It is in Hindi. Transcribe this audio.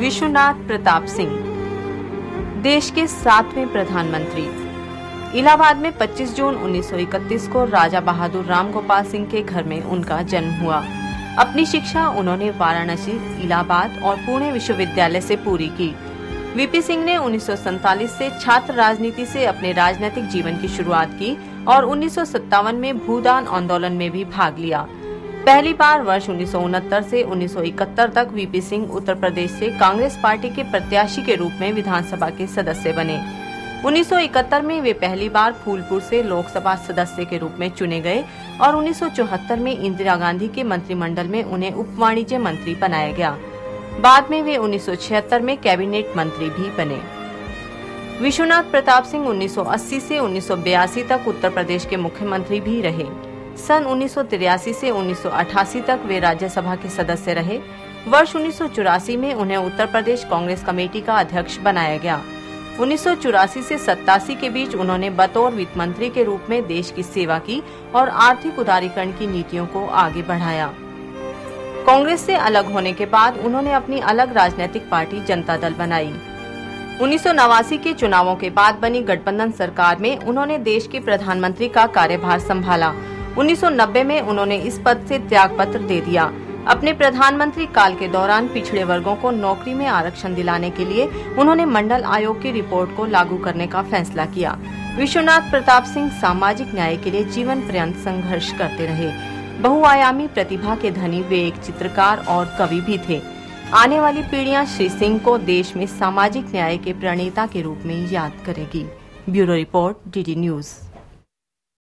विश्वनाथ प्रताप सिंह। देश के सातवें प्रधानमंत्री। इलाहाबाद में 25 जून 1931 को राजा बहादुर राम गोपाल सिंह के घर में उनका जन्म हुआ। अपनी शिक्षा उन्होंने वाराणसी, इलाहाबाद और पुणे विश्वविद्यालय से पूरी की। वीपी सिंह ने उन्नीस से छात्र राजनीति से अपने राजनीतिक जीवन की शुरुआत की और उन्नीस सौ सत्तावन में भूदान आंदोलन में भी भाग लिया। पहली बार वर्ष उन्नीस से 1971 तक वीपी सिंह उत्तर प्रदेश से कांग्रेस पार्टी के प्रत्याशी के रूप में विधानसभा के सदस्य बने। 1971 में वे पहली बार फूलपुर से लोकसभा सदस्य के रूप में चुने गए और 1974 में इंदिरा गांधी के मंत्रिमंडल में उन्हें उप वाणिज्य मंत्री बनाया गया। बाद में वे 1976 में कैबिनेट मंत्री भी बने। विश्वनाथ प्रताप सिंह 1980 से 1982 तक उत्तर प्रदेश के मुख्यमंत्री भी रहे। सन 1983 से 1988 तक वे राज्यसभा के सदस्य रहे। वर्ष उन्नीस सौ चौरासी में उन्हें उत्तर प्रदेश कांग्रेस कमेटी का अध्यक्ष बनाया गया। उन्नीस से सत्तासी के बीच उन्होंने बतौर वित्त मंत्री के रूप में देश की सेवा की और आर्थिक उदारीकरण की नीतियों को आगे बढ़ाया। कांग्रेस से अलग होने के बाद उन्होंने अपनी अलग राजनीतिक पार्टी जनता दल बनाई। उन्नीस सौ नवासी के चुनावों के बाद बनी गठबंधन सरकार में उन्होंने देश के प्रधानमंत्री का कार्यभार संभाला। 1990 में उन्होंने इस पद से त्याग पत्र दे दिया। अपने प्रधानमंत्री काल के दौरान पिछड़े वर्गों को नौकरी में आरक्षण दिलाने के लिए उन्होंने मंडल आयोग की रिपोर्ट को लागू करने का फैसला किया। विश्वनाथ प्रताप सिंह सामाजिक न्याय के लिए जीवन पर्यंत संघर्ष करते रहे। बहुआयामी प्रतिभा के धनी वे एक चित्रकार और कवि भी थे। आने वाली पीढ़ियाँ श्री सिंह को देश में सामाजिक न्याय के प्रणेता के रूप में याद करेगी। Bureau report D News.